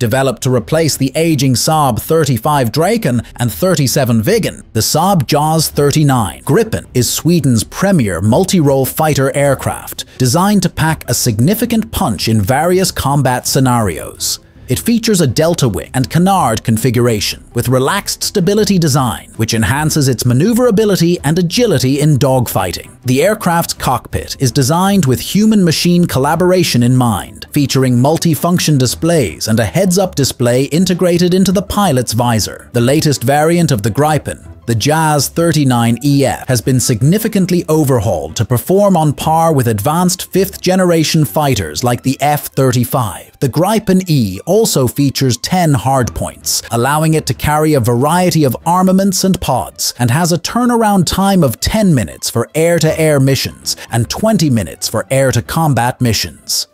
Developed to replace the aging Saab 35 Draken and 37 Viggen, the Saab JAS 39 Gripen is Sweden's premier multi-role fighter aircraft, designed to pack a significant punch in various combat scenarios. It features a delta wing and canard configuration with relaxed stability design, which enhances its maneuverability and agility in dogfighting. The aircraft's cockpit is designed with human-machine collaboration in mind, featuring multi-function displays and a heads-up display integrated into the pilot's visor. The latest variant of the Gripen, the JAS 39EF has been significantly overhauled to perform on par with advanced fifth generation fighters like the F 35. The Gripen E also features 10 hardpoints, allowing it to carry a variety of armaments and pods, and has a turnaround time of 10 minutes for air to air missions and 20 minutes for air to combat missions.